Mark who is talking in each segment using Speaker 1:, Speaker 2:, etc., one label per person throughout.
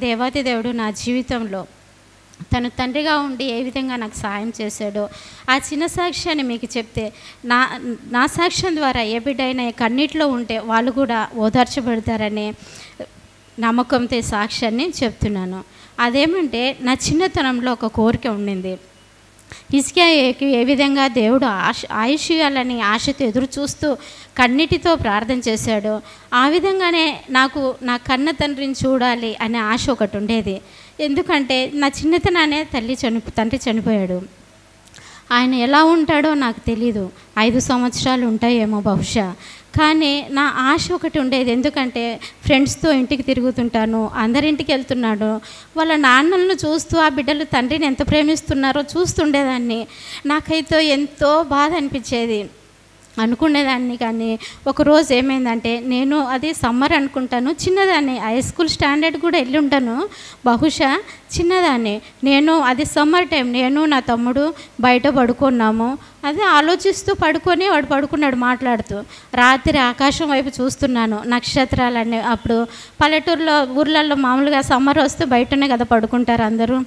Speaker 1: దేవాతి దేవుడు నా జీవితంలో తను తండ్రిగా ఉండి ఏ విధంగా నాకు సహాయం చేశాడో ఆ చిన్న సాక్ష్యాన్ని మీకు చెప్తే నా నా సాక్ష్యం ద్వారా ఏ బిడ్డైనా కన్నీటిలో ఉంటే వాళ్ళు కూడా ఓదార్చబడతారనే నమ్మకంతో సాక్ష్యాన్ని చెప్తున్నాను. అదేమంటే నా చిన్నతనంలో ఒక కోరిక ఉండింది. హిస్కియాకి ఏ విధంగా దేవుడు ఆశ ఆయుష్ ఇవ్వాలని ఆశతో ఎదురు చూస్తూ కన్నిటితో ప్రార్థన చేశాడో ఆ విధంగానే నాకు నా కన్న తండ్రిని చూడాలి అనే ఆశ ఒకటి ఉండేది. ఎందుకంటే నా చిన్నతనానే తల్లి చని తండ్రి చనిపోయాడు. ఆయన ఎలా ఉంటాడో నాకు తెలీదు. ఐదు సంవత్సరాలు ఉంటాయేమో బహుశా. కానీ నా ఆశ ఒకటి ఉండేది. ఎందుకంటే ఫ్రెండ్స్తో ఇంటికి తిరుగుతుంటాను అందరింటికి వెళ్తున్నాడు వాళ్ళ నాన్నలను చూస్తూ ఆ బిడ్డలు తండ్రిని ఎంత ప్రేమిస్తున్నారో చూస్తుండేదాన్ని. నాకైతే ఎంతో బాధ అనిపించేది. అనుకునేదాన్ని కానీ ఒకరోజు ఏమైందంటే నేను అది సమ్మర్ అనుకుంటాను చిన్నదాన్ని. హై స్కూల్ స్టాండర్డ్ కూడా వెళ్ళి ఉంటాను బహుశా చిన్నదాన్ని. నేను అది సమ్మర్ టైం నేను నా తమ్ముడు బయట పడుకున్నాము. అదే ఆలోచిస్తూ పడుకొని వాడు పడుకున్నాడు మాట్లాడుతూ. రాత్రి ఆకాశం వైపు చూస్తున్నాను నక్షత్రాలన్నీ. అప్పుడు పల్లెటూరులో ఊర్లలో మామూలుగా సమ్మర్ వస్తే బయటనే కదా పడుకుంటారు అందరూ.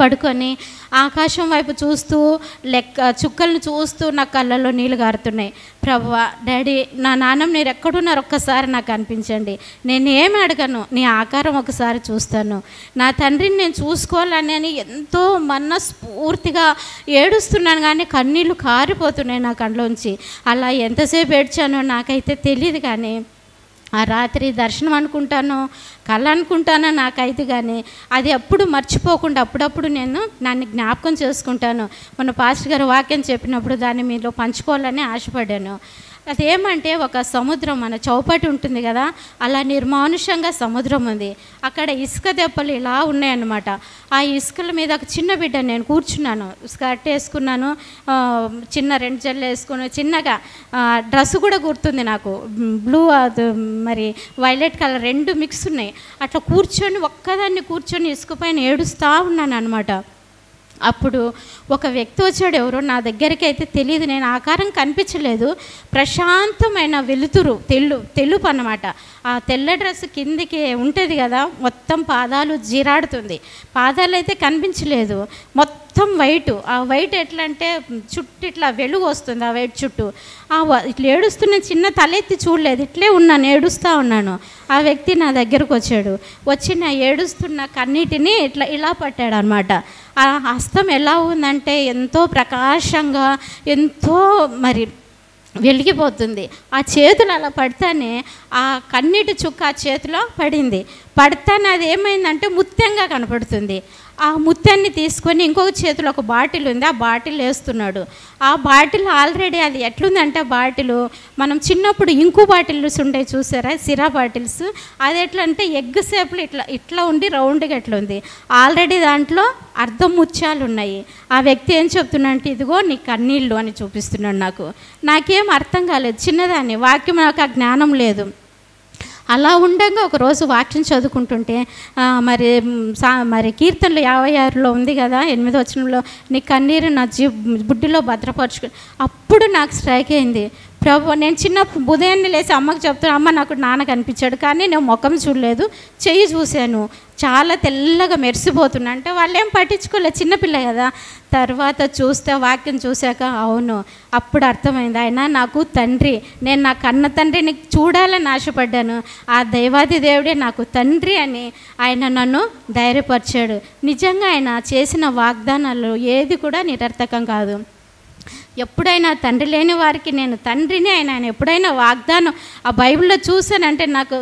Speaker 1: పడుకొని ఆకాశం వైపు చూస్తూ లెక్క చుక్కలను చూస్తూ నా కళ్ళల్లో నీళ్ళు గారుతున్నాయి. ప్రభువా డాడీ నా నాన్నమ్మ మీరు ఎక్కడున్నారు ఒక్కసారి నాకు అనిపించండి. నేను ఏమి అడగను? నీ ఆకారం ఒకసారి చూస్తాను. నా తండ్రిని నేను చూసుకోవాలని అని ఎంతో మనస్ఫూర్తిగా ఏడుస్తున్నాను కానీ కన్నీళ్ళు కారిపోతున్నాయి నా కళ్ళలోంచి. అలా ఎంతసేపు ఏడ్చానో నాకైతే తెలియదు కానీ ఆ రాత్రి దర్శనం అనుకుంటాను కళ అనుకుంటానో నాకైతే కానీ అది ఎప్పుడు మర్చిపోకుండా అప్పుడప్పుడు నేను నన్ను జ్ఞాపకం చేసుకుంటాను. మన పాస్టర్ గారు వాక్యం చెప్పినప్పుడు దాన్ని మీలో పంచుకోవాలని ఆశపడ్డాను. అదేమంటే ఒక సముద్రం మన చౌపటి ఉంటుంది కదా అలా నిర్మానుషంగా సముద్రం ఉంది. అక్కడ ఇసుక దెబ్బలు ఇలా ఉన్నాయన్నమాట. ఆ ఇసుకల మీద ఒక చిన్న బిడ్డ నేను కూర్చున్నాను. స్కర్ట్ వేసుకున్నాను చిన్న రెండు జల్లు వేసుకుని చిన్నగా డ్రెస్ కూడా గుర్తుంది నాకు. బ్లూ అది మరి వైలెట్ కలర్ రెండు మిక్స్ ఉన్నాయి. అట్లా కూర్చొని ఒక్కదాన్ని కూర్చొని ఇసుక పైన ఏడుస్తూ ఉన్నాను అనమాట అప్పుడు ఒక వ్యక్తి వచ్చాడు ఎవరో నా దగ్గరికి అయితే తెలియదు నేను ఆకారం కనిపించలేదు. ప్రశాంతమైన వెలుతురు తెల్లు తెలుపు అన్నమాట. ఆ తెల్ల డ్రెస్ కిందికి ఉంటుంది కదా మొత్తం పాదాలు జీరాడుతుంది. పాదాలు అయితే కనిపించలేదు. మొత్తం వైట్. ఆ వైట్ ఎట్లా అంటే చుట్టూ ఇట్లా వెలుగు వస్తుంది ఆ వైట్ చుట్టూ. ఆ వ- ఇట్లా ఏడుస్తున్న చిన్న తలెత్తి చూడలేదు. ఇట్లే ఉన్నాను ఏడుస్తూ ఉన్నాను. ఆ వ్యక్తి నా దగ్గరకు వచ్చాడు. వచ్చి నా ఏడుస్తున్న కన్నీటిని ఇట్లా ఇలా పట్టాడు అనమాట ఆ హస్తం ఎలా ఉందంటే ఎంతో ప్రకాశంగా ఎంతో మరి వెలిగిపోతుంది. ఆ చేతులు అలా పడితేనే ఆ కన్నీటి చుక్క ఆ చేతిలో పడింది. పడతాను అది ఏమైందంటే ముత్యంగా కనపడుతుంది. ఆ ముత్యాన్ని తీసుకొని ఇంకొక చేతిలో ఒక బాటిల్ ఉంది ఆ బాటిల్ వేస్తున్నాడు. ఆ బాటిల్ ఆల్రెడీ అది ఎట్లుందంటే ఆ బాటిల్ మనం చిన్నప్పుడు ఇంకు బాటిల్స్ ఉంటాయి చూసారా? సిరా బాటిల్స్. అది ఎట్లా అంటే ఎగ్ సేపులు ఇట్లా ఇట్లా ఉండి రౌండ్గా ఎట్లా ఉంది. ఆల్రెడీ దాంట్లో అర్ధం ముత్యాలు ఉన్నాయి. ఆ వ్యక్తి ఏం చెప్తున్నాడంటే ఇదిగో నీ కన్నీళ్ళు అని చూపిస్తున్నాడు నాకు. నాకేం అర్థం కాలేదు. చిన్నదాన్ని వాక్యం నాకు ఆ జ్ఞానం లేదు. అలా ఉండగా ఒకరోజు వాక్యం చదువుకుంటుంటే మరి సా మరి కీర్తనలు యాభై ఆరులో ఉంది కదా ఎనిమిదో వచనంలో నీ కన్నీరు నా జీ బుడ్డిలో భద్రపరచుకు అప్పుడు నాకు స్ట్రైక్ అయింది. ప్రభు నేను చిన్న ఉదయాన్నే లేచి అమ్మకి చెప్తాను అమ్మ నాకు నాన్న కనిపించాడు కానీ నేను ముఖం చూడలేదు చెయ్యి చూశాను. చాలా తెల్లగా మెరిసిపోతున్నా. అంటే వాళ్ళేం పట్టించుకోలేదు చిన్నపిల్ల కదా. తర్వాత చూస్తే వాక్యం చూశాక అవును అప్పుడు అర్థమైంది ఆయన నాకు తండ్రి నేను నా కన్న తండ్రిని చూడాలని ఆశపడ్డాను. ఆ దైవాది దేవుడే నాకు తండ్రి అని ఆయన నన్ను ధైర్యపరిచాడు. నిజంగా ఆయన చేసిన వాగ్దానాలు ఏది కూడా నిరర్థకం కాదు. ఎప్పుడైనా తండ్రి లేని వారికి నేను తండ్రిని ఆయన ఆయన ఎప్పుడైనా వాగ్దానం ఆ బైబిల్లో చూశానంటే నాకు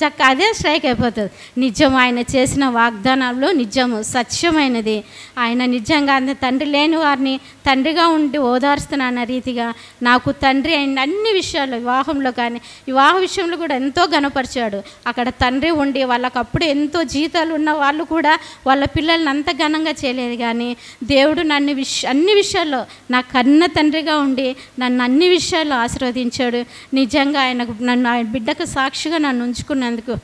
Speaker 1: చక్క అదే స్ట్రైక్ అయిపోతుంది. నిజం ఆయన చేసిన వాగ్దానాల్లో నిజము సత్యమైనది. ఆయన నిజంగా అంత తండ్రి లేని వారిని తండ్రిగా ఉండి ఓదార్స్తున్న రీతిగా నాకు తండ్రి అయిన అన్ని విషయాల్లో వివాహంలో కానీ వివాహ విషయంలో కూడా ఎంతో గనపరిచాడు అక్కడ తండ్రి ఉండి వాళ్ళకు అప్పుడు ఎంతో జీతాలు ఉన్న వాళ్ళు కూడా వాళ్ళ పిల్లల్ని అంత ఘనంగా చేయలేదు కానీ దేవుడు నన్ను విష అన్ని విషయాల్లో నా కన్న తండ్రిగా ఉండి నన్ను అన్ని విషయాల్లో ఆశీర్వదించాడు. నిజంగా ఆయనకు నన్ను ఆయన బిడ్డకు సాక్షిగా నన్ను ఉంచుకున్నందుకు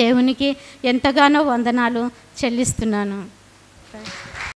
Speaker 1: దేవునికి ఎంతగానో వందనాలు చెల్లిస్తున్నాను.